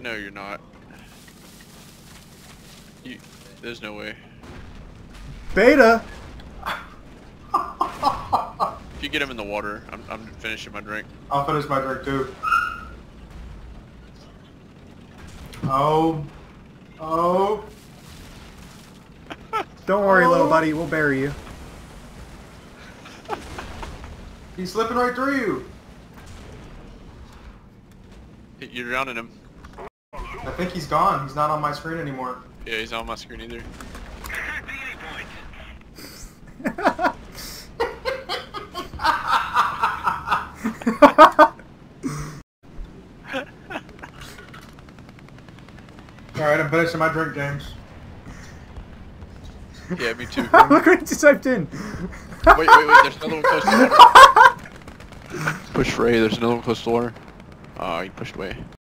No, you're not. You, there's no way. Beta! If you get him in the water, I'm, I'm finishing my drink. I'll finish my drink too. Oh. Oh. Don't worry, little Oh. buddy. We'll bury you. He's slipping right through you. You're drowning him. I think he's gone. He's not on my screen anymore. Yeah, he's not on my screen either. Alright, I'm finishing my drink, James. Yeah, me too. Look what you typed in. wait, wait, wait. There's another one close to water. Push Ray. There's another one close to water. Oh, he pushed away.